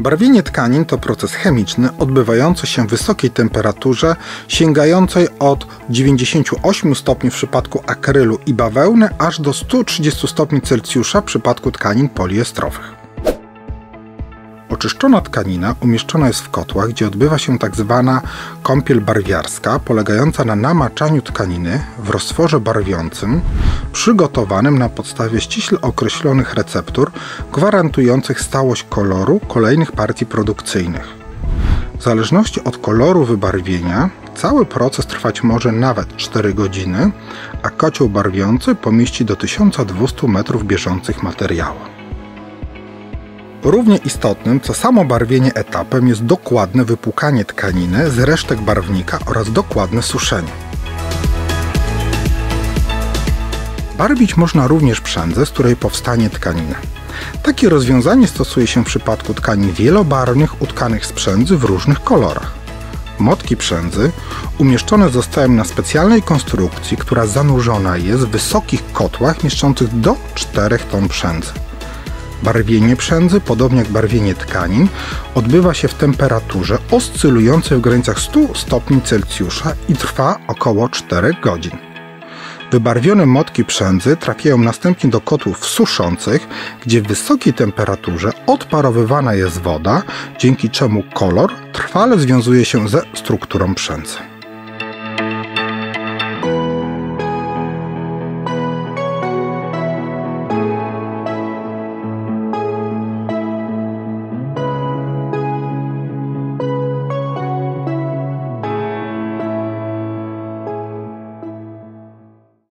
Barwienie tkanin to proces chemiczny odbywający się w wysokiej temperaturze, sięgającej od 98 stopni w przypadku akrylu i bawełny, aż do 130 stopni Celsjusza w przypadku tkanin poliestrowych. Oczyszczona tkanina umieszczona jest w kotłach, gdzie odbywa się tak zwana kąpiel barwiarska, polegająca na namaczaniu tkaniny w roztworze barwiącym, przygotowanym na podstawie ściśle określonych receptur, gwarantujących stałość koloru kolejnych partii produkcyjnych. W zależności od koloru wybarwienia, cały proces trwać może nawet 4 godziny, a kocioł barwiący pomieści do 1200 metrów bieżących materiału. Równie istotnym, co samo barwienie etapem jest dokładne wypłukanie tkaniny z resztek barwnika oraz dokładne suszenie. Barwić można również przędzę, z której powstanie tkanina. Takie rozwiązanie stosuje się w przypadku tkanin wielobarwnych utkanych z przędzy w różnych kolorach. Motki przędzy umieszczone zostają na specjalnej konstrukcji, która zanurzona jest w wysokich kotłach mieszczących do 4 ton przędzy. Barwienie przędzy, podobnie jak barwienie tkanin, odbywa się w temperaturze oscylującej w granicach 100 stopni Celsjusza i trwa około 4 godzin. Wybarwione motki przędzy trafiają następnie do kotłów suszących, gdzie w wysokiej temperaturze odparowywana jest woda, dzięki czemu kolor trwale związuje się ze strukturą przędzy.